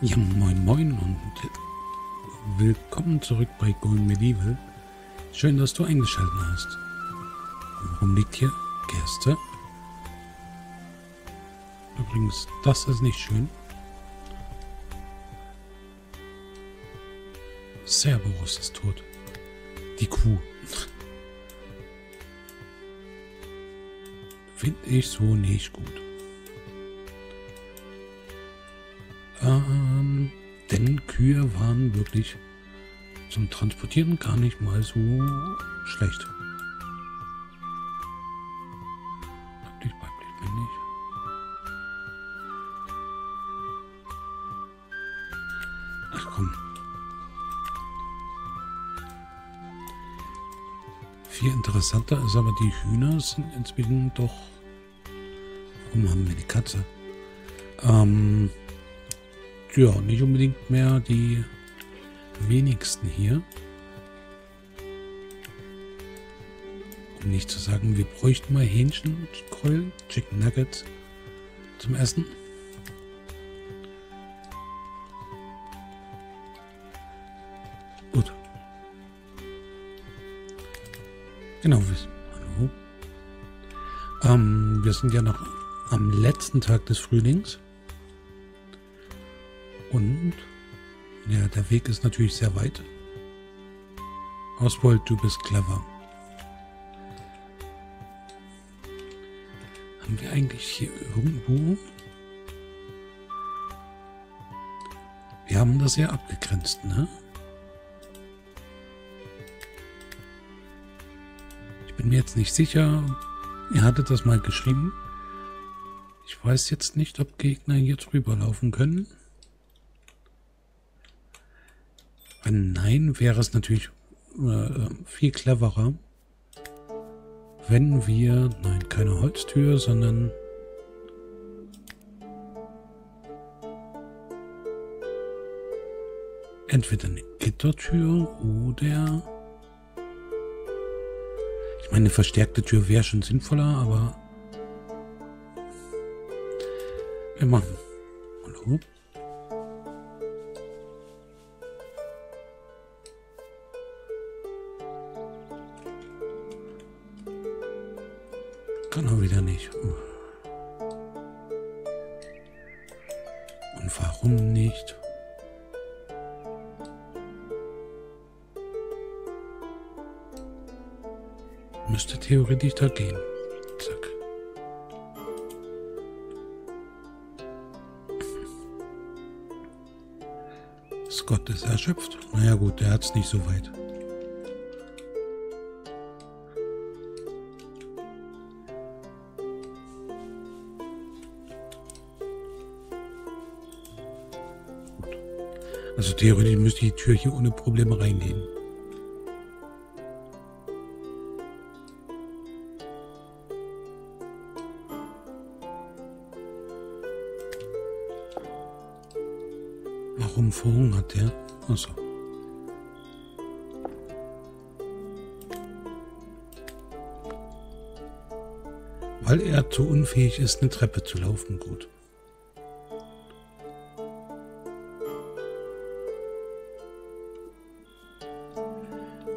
Ja, moin moin und willkommen zurück bei Going Medieval. Schön, dass du eingeschaltet hast. Warum liegt hier Gerste? Übrigens, das ist nicht schön. Cerberus ist tot. Die Kuh. Finde ich so nicht gut. Denn Kühe waren wirklich zum Transportieren gar nicht mal so schlecht. Weiblich, weiblich, männlich. Ach komm. Viel interessanter ist aber, die Hühner sind inzwischen doch... Warum haben wir die Katze? Ähm, ja, nicht unbedingt mehr die wenigsten hier. Um nicht zu sagen, wir bräuchten mal Hähnchenkeulen, Chicken Nuggets zum Essen. Gut. Genau, wir, hallo. Ähm, wir sind ja noch am letzten Tag des Frühlings. Und ja, der Weg ist natürlich sehr weit. Oswald, du bist clever. Haben wir eigentlich hier irgendwo... Wir haben das ja abgegrenzt, ne? Ich bin mir jetzt nicht sicher. Ihr hattet das mal geschrieben. Ich weiß jetzt nicht, ob Gegner hier drüber laufen können. Wenn nein, wäre es natürlich äh, viel cleverer, wenn wir, nein, keine Holztür, sondern entweder eine Gittertür oder ich meine, eine verstärkte Tür wäre schon sinnvoller, aber wir machen. Hallo? Kann er wieder nicht. Und warum nicht? Müsste theoretisch da gehen. Zack. Scott ist erschöpft. Naja gut, der hat es nicht so weit. Also theoretisch müsste die Tür hier ohne Probleme reingehen. Warum verhungert der? Achso. Weil er zu unfähig ist, eine Treppe zu laufen. Gut.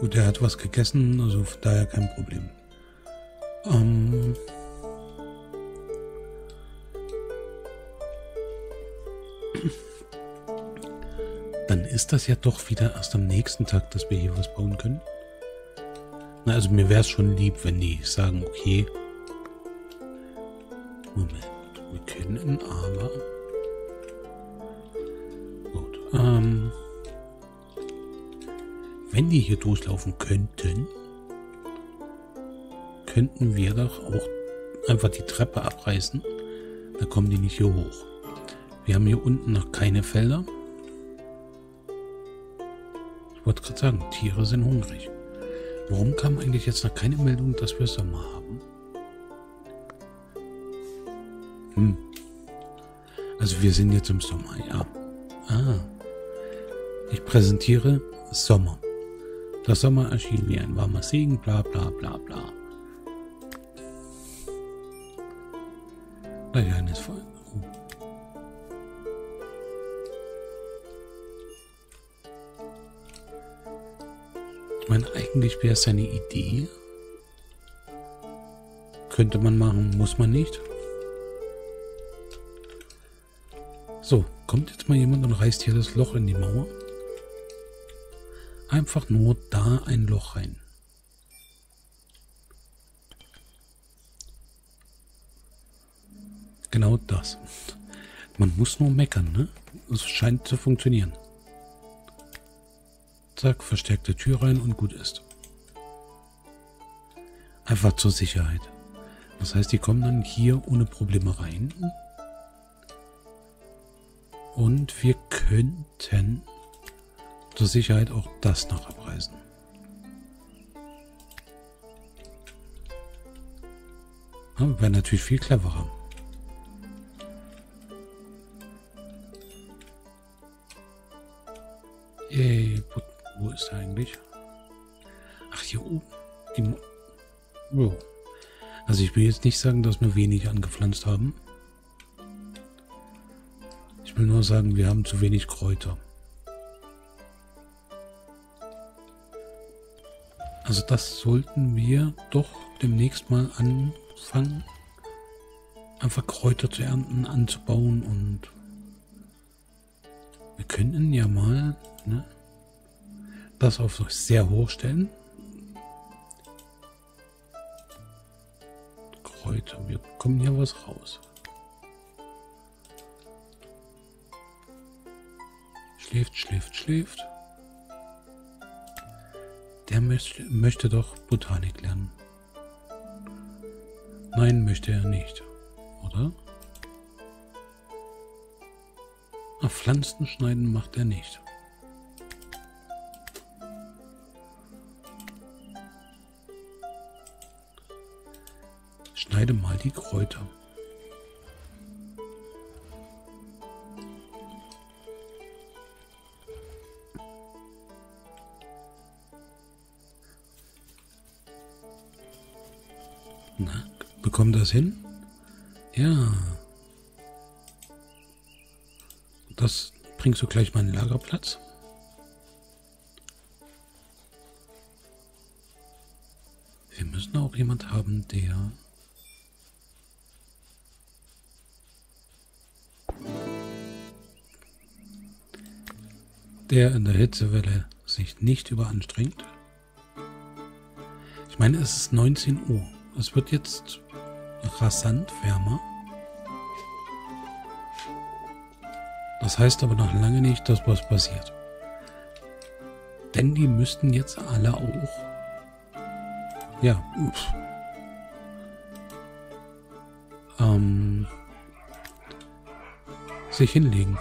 Gut, er hat was gegessen, also daher kein Problem. Ähm Dann ist das ja doch wieder erst am nächsten Tag, dass wir hier was bauen können. Na, also mir wäre es schon lieb, wenn die sagen, okay. Moment, wir können aber... wenn die hier durchlaufen könnten, könnten wir doch auch einfach die Treppe abreißen. Da kommen die nicht hier hoch. Wir haben hier unten noch keine Felder. Ich wollte gerade sagen, Tiere sind hungrig. Warum kam eigentlich jetzt noch keine Meldung, dass wir Sommer haben? Hm. Also wir sind jetzt im Sommer, ja. Ah. Ich präsentiere Sommer. Der Sommer erschien wie ein warmer Segen, bla bla bla bla. Gleich eines voll. Ich meine, eigentlich wäre es eine Idee. Könnte man machen, muss man nicht. So, kommt jetzt mal jemand und reißt hier das Loch in die Mauer. Einfach nur da ein Loch rein. Genau das. Man muss nur meckern, ne? Es scheint zu funktionieren. Zack, verstärkte Tür rein und gut ist. Einfach zur Sicherheit. Das heißt, die kommen dann hier ohne Probleme rein. Und wir könnten zur Sicherheit auch das noch abreißen. Ja, Wäre natürlich viel cleverer. Yay, wo, wo ist er eigentlich? Ach, hier oben. Die, oh. Also ich will jetzt nicht sagen, dass wir wenig angepflanzt haben. Ich will nur sagen, wir haben zu wenig Kräuter. Also das sollten wir doch demnächst mal anfangen. Einfach Kräuter zu ernten, anzubauen und wir könnten ja mal ne, das auf sehr hoch stellen. Kräuter, wir bekommen hier was raus. Schläft, schläft, schläft. Der möchte, möchte doch Botanik lernen. Nein, möchte er nicht. Oder? Ach, Pflanzen schneiden macht er nicht. Schneide mal die Kräuter. Na, bekommt das hin? Ja. Das bringst du gleich mal in den Lagerplatz. Wir müssen auch jemand haben, der der in der Hitzewelle sich nicht überanstrengt. Ich meine, es ist 19 Uhr. Es wird jetzt rasant wärmer. Das heißt aber noch lange nicht, dass was passiert. Denn die müssten jetzt alle auch. Ja. Uff. Ähm, sich hinlegen.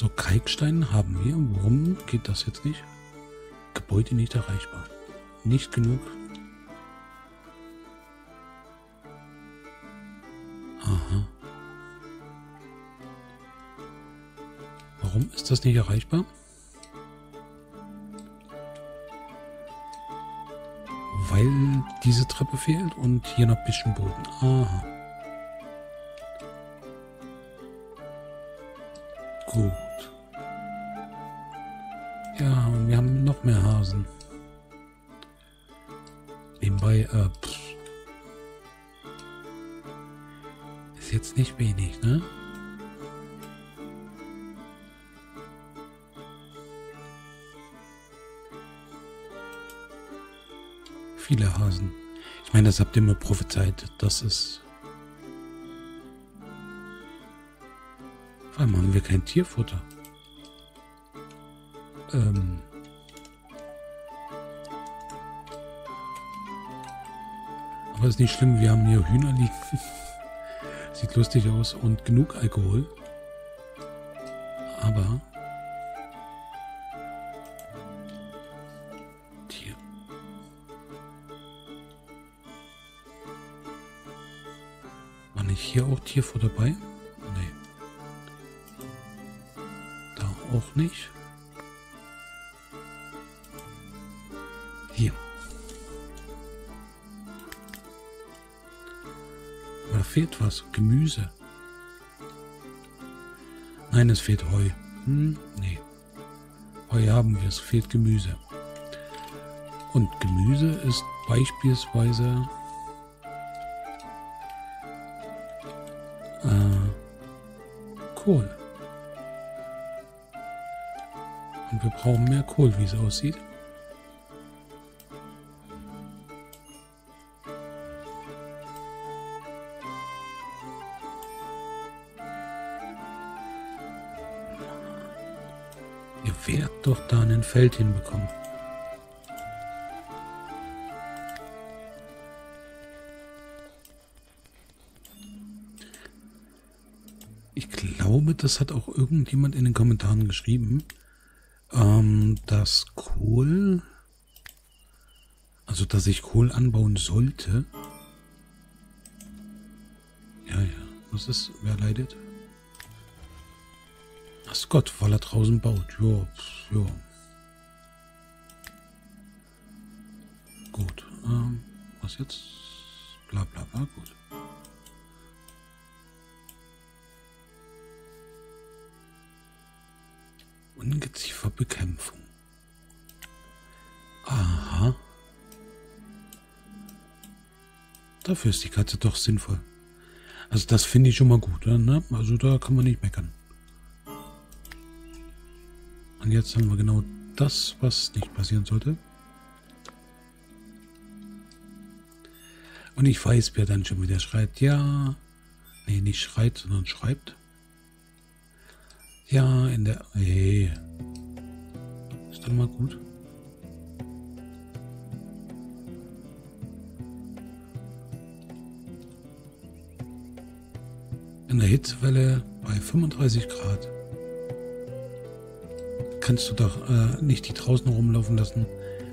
So, Kalkstein haben wir. Warum geht das jetzt nicht? Gebäude nicht erreichbar. Nicht genug. Aha. Warum ist das nicht erreichbar? Weil diese Treppe fehlt und hier noch ein bisschen Boden. Aha. Nicht ne? Viele Hasen. Ich meine, das habt ihr mir prophezeit. Das ist... Vor allem haben wir kein Tierfutter. Ähm. Aber ist nicht schlimm, wir haben hier Hühner liegen. Sieht lustig aus und genug Alkohol. Aber Tier. War nicht hier auch Tierfutter dabei? Nee. Da auch nicht. Fehlt was. Gemüse. Nein, es fehlt Heu. Hm, nee. Heu haben wir, es fehlt Gemüse. Und Gemüse ist beispielsweise äh, Kohl. Und wir brauchen mehr Kohl, wie es aussieht. Feld hinbekommen. Ich glaube, das hat auch irgendjemand in den Kommentaren geschrieben, ähm, dass Kohl, also dass ich Kohl anbauen sollte. Ja, ja, was ist, wer leidet? Ach Gott, weil er draußen baut. Ja, ja. Gut. Ähm, was jetzt? Bla bla bla, gut. Ungezieferbekämpfung. Aha. Dafür ist die Katze doch sinnvoll. Also das finde ich schon mal gut. Ne? Also da kann man nicht meckern. Und jetzt haben wir genau das, was nicht passieren sollte. Und ich weiß, wer dann schon wieder schreit. Ja. Nee, nicht schreit, sondern schreibt. Ja, in der... Hey. Ist dann mal gut. In der Hitzewelle bei 35 Grad kannst du doch äh, nicht die draußen rumlaufen lassen.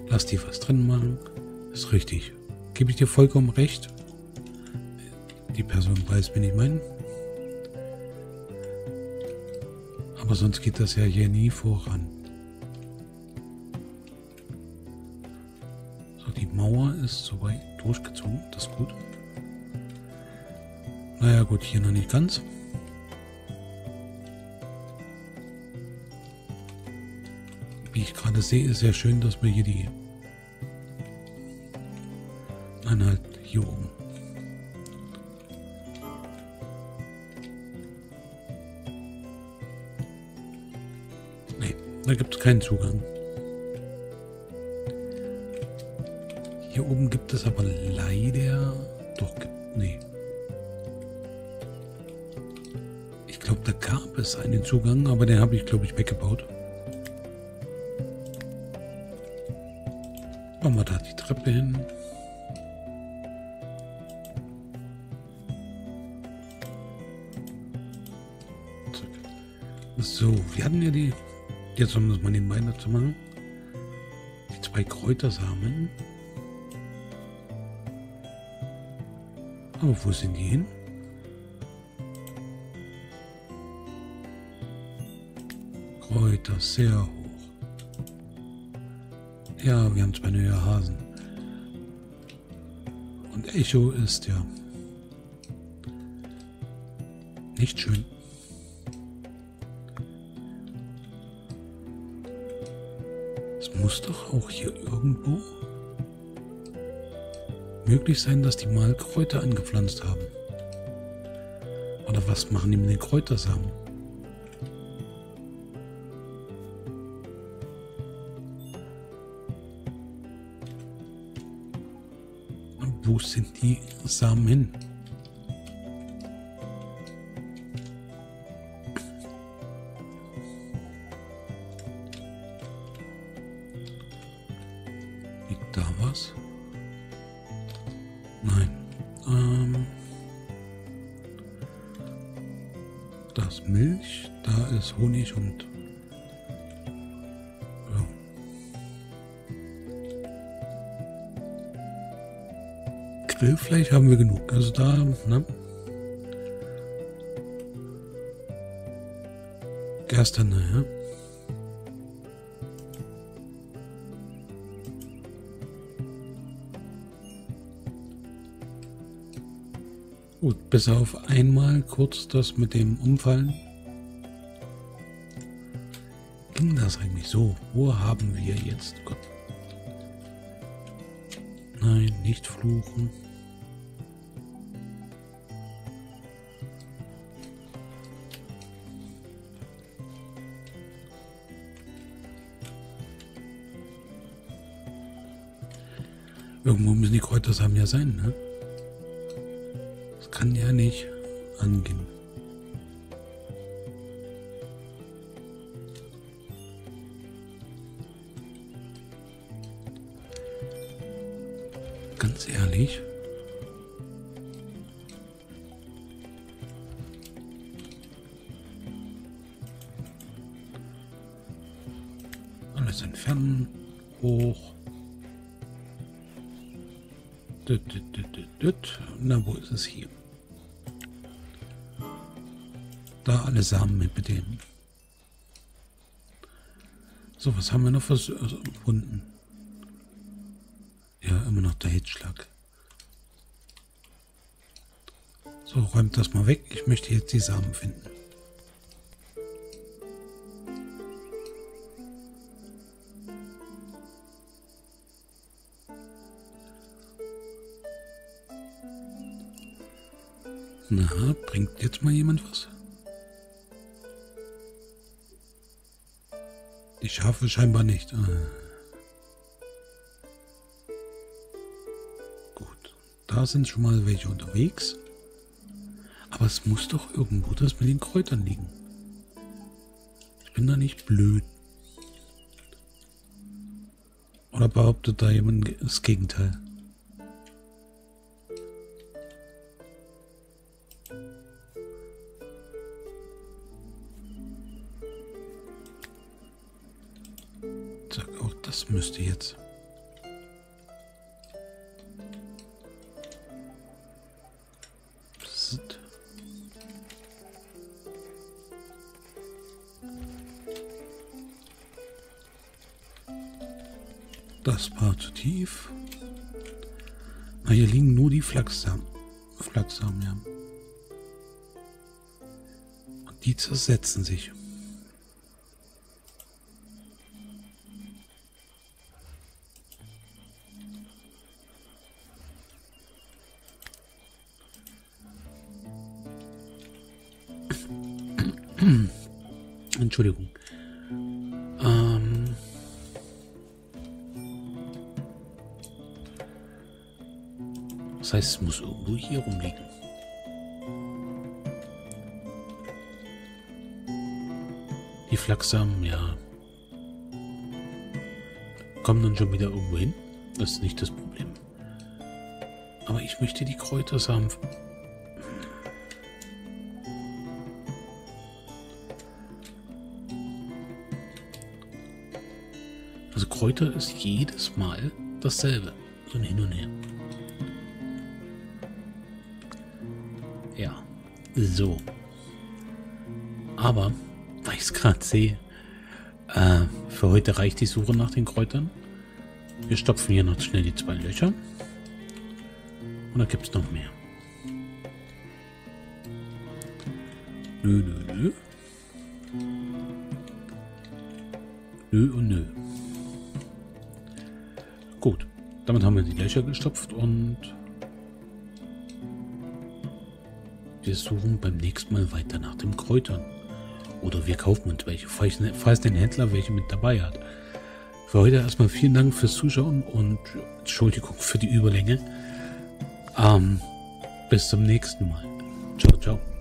Lass die was drin machen. Ist richtig. Gebe ich dir vollkommen recht. Die Person weiß, wen ich meine. Aber sonst geht das ja hier nie voran. So, die Mauer ist soweit durchgezogen. Das ist gut. Naja gut, hier noch nicht ganz. wie ich gerade sehe, ist ja schön, dass wir hier die... Nein, halt hier oben. Nee, da gibt es keinen Zugang. Hier oben gibt es aber leider... Doch, nee. Ich glaube, da gab es einen Zugang, aber den habe ich, glaube ich, weggebaut. Machen wir da die Treppe hin. So, wir hatten ja die, jetzt um das mal nebenbei zu machen, die zwei Kräutersamen. Aber wo sind die hin? Kräuter, sehr hoch. Ja, wir haben zwei neue Hasen. Und Echo ist ja nicht schön. Es muss doch auch hier irgendwo möglich sein, dass die mal Kräuter angepflanzt haben. Oder was machen die mit den Kräutersamen? Wo sind die Samen hin? Da ist Milch, da ist Honig und Grillfleisch haben wir genug. Also da, ne? Gersterne, ja. Gut, bis auf einmal kurz das mit dem Umfallen. ging das eigentlich so? Wo haben wir jetzt? Gott. Nein, nicht fluchen. Irgendwo müssen die Kräutersamen ja sein, ne? Kann ja nicht angehen. Ganz ehrlich. Alles entfernen. Hoch. Na, wo ist es hier? Alle Samen mit benehmen. So, was haben wir noch gefunden? Ja, immer noch der Hitzschlag. So, räumt das mal weg. Ich möchte jetzt die Samen finden. Na, bringt jetzt mal jemand was? Die Schafe scheinbar nicht. Ah. Gut, da sind schon mal welche unterwegs. Aber es muss doch irgendwo das mit den Kräutern liegen. Ich bin da nicht blöd. Oder behauptet da jemand das Gegenteil? Flachsamen. Flachsamen, ja. Und die zersetzen sich. Entschuldigung. Das heißt, es muss irgendwo hier rumliegen. Die Flachsamen, ja. Kommen dann schon wieder irgendwo hin. Das ist nicht das Problem. Aber ich möchte die Kräutersamen Also Kräuter ist jedes Mal dasselbe. So ein Hin und Her. So. Aber, weil ich es gerade sehe, äh, für heute reicht die Suche nach den Kräutern. Wir stopfen hier noch schnell die zwei Löcher. Und da gibt es noch mehr. Nö, nö, nö. Nö und nö. Gut, damit haben wir die Löcher gestopft und wir suchen beim nächsten Mal weiter nach den Kräutern. Oder wir kaufen uns welche, falls der Händler welche mit dabei hat. Für heute erstmal vielen Dank fürs Zuschauen und Entschuldigung für die Überlänge. Ähm, bis zum nächsten Mal. Ciao, ciao.